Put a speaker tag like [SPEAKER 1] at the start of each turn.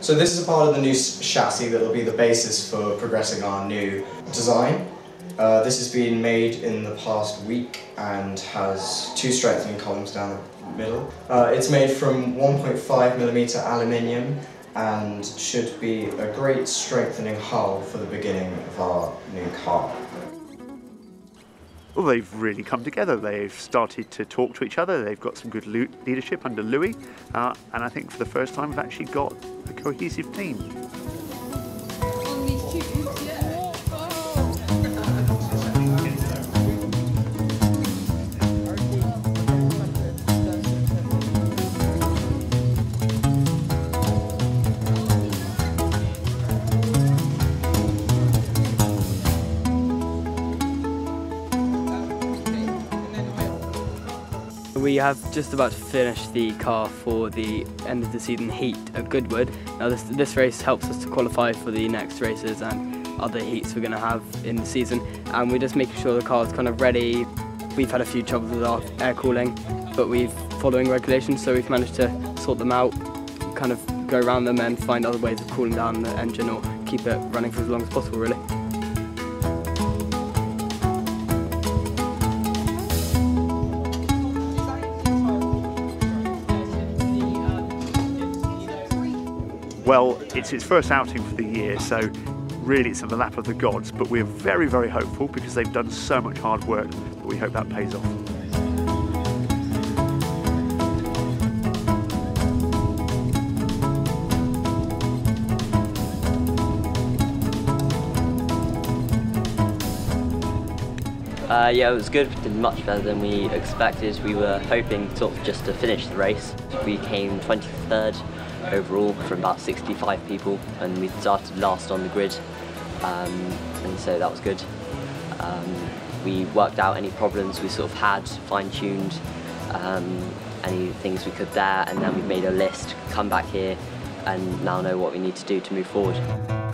[SPEAKER 1] So this is a part of the new chassis that will be the basis for progressing our new design. Uh, this has been made in the past week and has two strengthening columns down the middle. Uh, it's made from 1.5 millimeter aluminium and should be a great strengthening hull for the beginning of our new car.
[SPEAKER 2] Well, they've really come together. They've started to talk to each other. They've got some good leadership under Louis, uh, and I think for the first time we've actually got a cohesive team.
[SPEAKER 3] We have just about finished the car for the end of the season heat at Goodwood. Now this, this race helps us to qualify for the next races and other heats we're going to have in the season and we're just making sure the car is kind of ready. We've had a few troubles with our air cooling but we've following regulations so we've managed to sort them out, kind of go around them and find other ways of cooling down the engine or keep it running for as long as possible really.
[SPEAKER 2] Well, it's its first outing for the year, so really it's in the lap of the gods, but we're very, very hopeful because they've done so much hard work that we hope that pays off.
[SPEAKER 4] Uh, yeah, it was good. We did much better than we expected. We were hoping sort of just to finish the race. We came 23rd overall from about 65 people and we started last on the grid um, and so that was good. Um, we worked out any problems we sort of had, fine-tuned um, any things we could there and then we made a list, come back here and now know what we need to do to move forward.